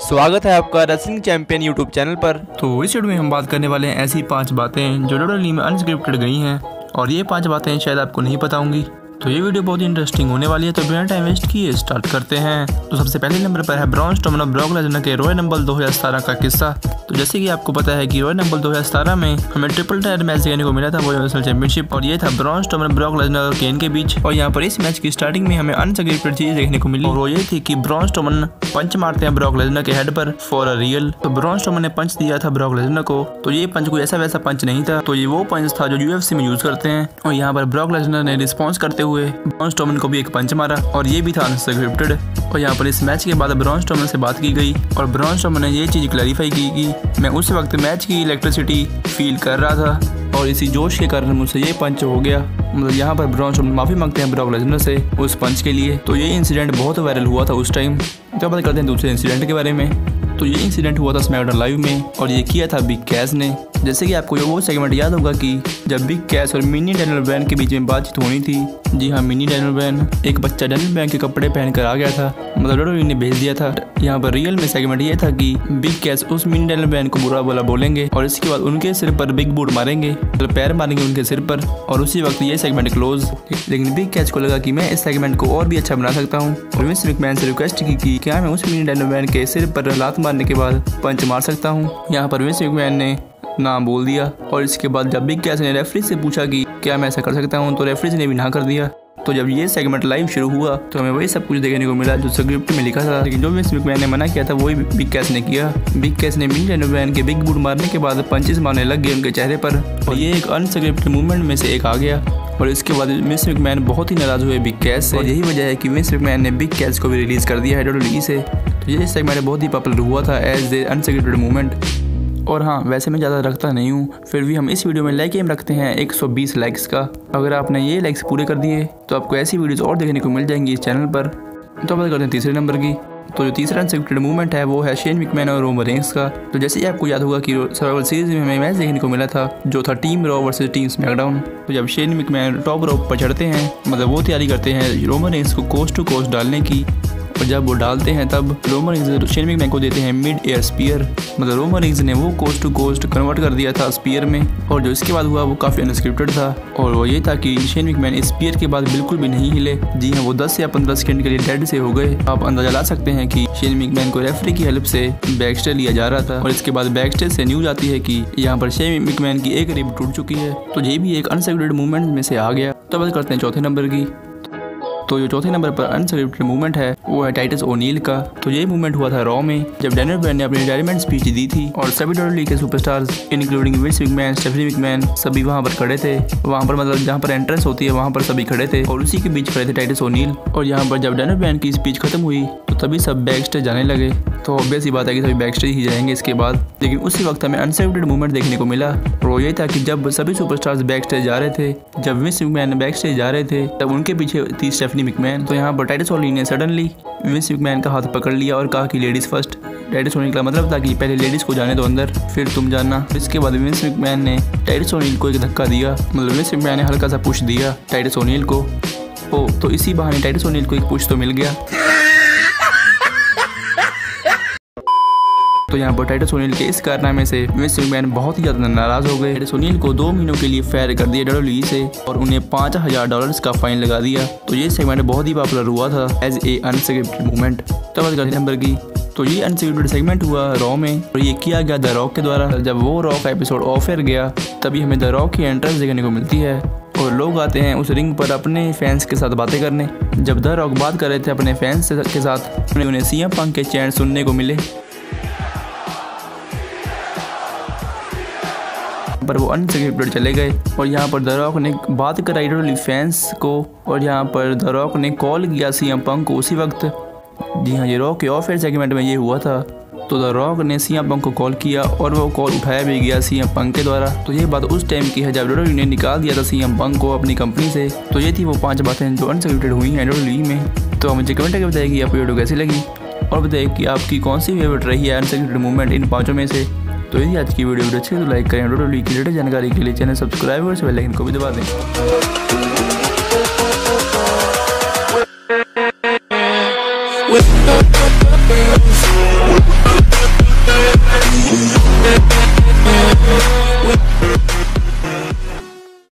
स्वागत है आपका रेसलिंग चैंपियन यूट्यूब चैनल पर। तो इस वीडियो में हम बात करने वाले हैं ऐसी पाँच बातें जो डोडली में अनस्क्रिप्टेड गई हैं, और ये पाँच बातें शायद आपको नहीं पता होंगी। तो ये वीडियो बहुत ही इंटरेस्टिंग होने वाली है तो बिना टाइम वेस्ट किए स्टार्ट करते हैं। तो सबसे पहले नंबर पर है ब्रॉन्स स्टोमन ब्रॉक लेजनर के रॉयल नंबर 2017 का किस्सा। तो जैसे कि आपको पता है कि रॉयल नंबर 2017 में हमें ट्रिपल टायर मैच देखने को मिला था, वो यूनिवर्सल चैंपियनशिप और ये था ब्रॉन्स स्टोमन ब्रॉक लेजनर और केन के बीच। और यहाँ पर इस मैच की स्टार्टिंग में हमें अनसग्रेटेड चीज़ देखने को मिली, और वो ये थी कि ब्रॉन्स स्टोमन पंच मारते हैं ब्रॉक लेजनर के हेड पर फॉर अ रियल तो ब्रॉन्स स्टोमन ने पंच दिया था ब्रॉक लेजनर को। तो ये पंच कोई ऐसा वैसा पंच नहीं था। तो ये वो पंच था जो यूएफसी में यूज़ करते हैं। और यहाँ पर ब्रॉक लेजनर ने रिस्पॉन्स करते हुए ब्रॉन्स स्टोमन को भी एक पंच मारा। और ये भी था अनस्क्रिप्टेड और यहाँ पर इस मैच के बाद ब्रॉन्स स्टोमन से बात की गई। और ब्रॉन्स स्टोमन ने ये चीज़ क्लैरिफाई की कि मैं उस वक्त मैच की इलेक्ट्रिसिटी फील कर रहा था। और इसी जोश के कारण मुझसे ये पंच हो गया। मतलब यहाँ पर ब्रॉन्स स्टोमन माफ़ी मांगते हैं ब्रॉक लेजनर से उस पंच के लिए। तो ये इंसिडेंट बहुत वायरल हुआ था उस टाइम तो बात करते हैं दूसरे इंसिडेंट के बारे में। तो ये इंसिडेंट हुआ था स्मैकडाउन लाइव में और ये किया था बिग कैश ने। जैसे कि आपको वो सेगमेंट याद होगा कि जब बिग कैश और मिनी डैनियल ब्रैन के बीच में बातचीत होनी थी, जी हाँ मिनी डैनियल ब्रैन एक बच्चा डैनियल ब्रैन के कपड़े पहनकर आ गया था। मतलब डोडो ने भेज दिया था। यहाँ पर रियल में सेगमेंट ये था कि बिग कैश उस मिनी डैनियल ब्रैन को बुरा बोला बोलेंगे और इसके बाद उनके सिर पर बिग बूट मारेंगे मतलब पैर मारेंगे उनके सिर पर और उसी वक्त ये सेगमेंट क्लोज लेकिन बिग कैच को लगा कि मैं इस सेगमेंट को और भी अच्छा बना सकता हूँ। और विंस मैन से रिक्वेस्ट की कि क्या मैं उस मिनी ब्रैन के सिर पर लात मारने के बाद पंच मार सकता हूँ? यहाँ पर विंस मैन ने ना बोल दिया। और इसके बाद जब बिग कैश ने रेफरी से पूछा कि क्या मैं ऐसा कर सकता हूँ तो रेफरी ने भी ना कर दिया। तो जब ये सेगमेंट लाइव शुरू हुआ तो हमें वही सब कुछ देखने को मिला जो स्क्रिप्ट में लिखा था। लेकिन जो मिस मैन ने मना किया था, वही बिग कैश ने किया। बिग कैश ने मिनी मैन के बिग बूट मारने के बाद पंचेस मारने लग गए उनके चेहरे पर। और ये एक अनस्क्रिप्ट मूवमेंट में से एक आ गया। और इसके बाद मिस मैन बहुत ही नाराज़ हुए बिग कैश से। और यही वजह है कि मिस मैन ने बिग कैश को भी रिलीज़ कर दिया है डब्ल्यू से। तो ये सेगमेंट बहुत ही पॉपुलर हुआ था एज ए अनस्क्रिप्टेड मूवमेंट और हाँ वैसे मैं ज़्यादा रखता नहीं हूँ, फिर भी हम इस वीडियो में लाइक एम रखते हैं 120 लाइक्स का। अगर आपने ये लाइक्स पूरे कर दिए तो आपको ऐसी वीडियोस और देखने को मिल जाएँगी इस चैनल पर। तो बात करते हैं तीसरे नंबर की। तो जो तीसरा अनसेक्टेड मूवमेंट है, वो है शेन विकमैन और रोमर रेंस का। तो जैसे ही आपको याद होगा कि सर्वाइवल सीरीज़ में हमें मैच देखने को मिला था, जो था team Raw versus team SmackDown तो जब शेन विकमैन टॉप रॉप पर चढ़ते हैं मतलब वो तैयारी करते हैं रोमर रेंस को कोस्ट टू कोस्ट डालने की और जब वो डालते हैं, तब रोमन रिंग्स शेन मैन को देते हैं मिड एयर स्पीयर मतलब रोमन रिंग्स ने वो कोस्ट टू कोस्ट कन्वर्ट कर दिया था स्पीयर में, और जो इसके बाद हुआ, वो काफ़ी अनस्क्रिप्टेड था। और वो ये था कि शेन मैन स्पीयर के बाद बिल्कुल भी नहीं हिले। जी हाँ वो 10 या 15 सेकंड के लिए डेड से हो गए। आप अंदाज़ा ला सकते हैं कि शेन मैन को रेफरी की हेल्प से बैकस्टे लिया जा रहा था। और इसके बाद बैकस्टे से न्यूज़ आती है कि यहाँ पर शेन मैन की एक रिब टूट चुकी है। तो ये भी एक अनसेक्रेटेड मूवमेंट में से आ गया। तो बात करते हैं चौथे नंबर की। तो जो चौथे नंबर पर अनसेलिब्रेटेड मूवमेंट है, वो है टाइटस ओनील का। तो ये मूवमेंट हुआ था रॉ में, जब डेनियल ब्रांड ने अपनी रिटायरमेंट स्पीच दी थी और सभी डब्ल्यू के superstars including Vince McMahon Stephanie McMahon सभी वहाँ पर खड़े थे। वहाँ पर मतलब जहाँ पर एंट्रेंस होती है, वहाँ पर सभी खड़े थे और उसी के बीच खड़े थे टाइटस ओनील और यहाँ पर जब डेनियल ब्रांड की स्पीच खत्म हुई तो तभी सब बैक स्टेज जाने लगे। तो ऑब्वियस ही बात है कि सभी बैक स्टेज ही जाएँगे इसके बाद। लेकिन उसी वक्त हमें अनसेप्टेड मूवमेंट देखने को मिला और वो ये था कि जब सभी सुपरस्टार्स बैक स्टेज जा रहे थे, जब विंस मैकमैन बैक स्टेज जा रहे थे, तब उनके पीछे थी स्टेफनी मैकमैन तो यहाँ पर टाइटस ओली ने सडनली विंस मिकमैन का हाथ पकड़ लिया और कहा कि लेडीज़ फ़र्स्ट टाइटस ओनिल का मतलब था कि पहले लेडीज़ को जाने दो अंदर, फिर तुम जाना। इसके बाद विंस मिकमैन ने टाइटस ओनिल को एक धक्का दिया। मतलब विंस मिकमैन ने हल्का सा पुश दिया टाइटस ओनिल को। ओ तो इसी बहाने टाइटस ओनिल को एक पुश तो मिल गया। तो यहाँ पर टाइटस ओनील के इस कारनामे से विंस मैकमैन बहुत ही ज़्यादा नाराज़ हो गए। सुनील को दो महीनों के लिए फायर कर दिया डब्ल्यू से और उन्हें पाँच हज़ार डॉलर का फाइन लगा दिया। तो ये सेगमेंट बहुत ही पॉपुलर हुआ था एज ए अनसेक्रेटेड मूवमेंट तब नंबर की। तो ये अनसेक्रेटेड सेगमेंट हुआ रॉ में। और ये किया गया द रॉक के द्वारा। जब वो रॉ का एपिसोड ऑफ़ एयर गया, तभी हमें द रॉक की एंट्रेंस देखने को मिलती है। और लोग आते हैं उस रिंग पर अपने फैंस के साथ बातें करने। जब द रॉक बात कर रहे थे अपने फैंस के साथ, उन्हें सीएम पंक के चैन सुनने को मिले। पर वो अनसेक्रेटेड चले गए। और यहाँ पर दरॉक ने बात कराई डब्ल्यू फैंस को। और यहाँ पर दरॉक ने कॉल किया सी एम पंक को उसी वक्त। जी हाँ ये रॉक के ऑफ़ एयर सेगमेंट में ये हुआ था। तो द रॉक ने सी एम पंक को कॉल किया और वो कॉल उठाया भी गया सी एम पंक के द्वारा। तो ये बात उस टाइम की है जब डब्ल्यू ने निकाल दिया था सी एम पंक को अपनी कंपनी से। तो ये थी वो पाँच बातें जो अनसेक्रेटेड हुई हैं डब्ल्यू में। तो आप मुझे कमेंट करके बताइए कि आपको वीडियो कैसी लगी। और बताइए कि आपकी कौन सी फेवरेट रही है अनसेक्रेटेड मूवमेंट इन पाँचों में से। तो यदि आज की वीडियो। अच्छी तो लाइक करें और की रिलेटेड जानकारी के लिए चैनल सब्सक्राइब और बेल को भी दबा दें।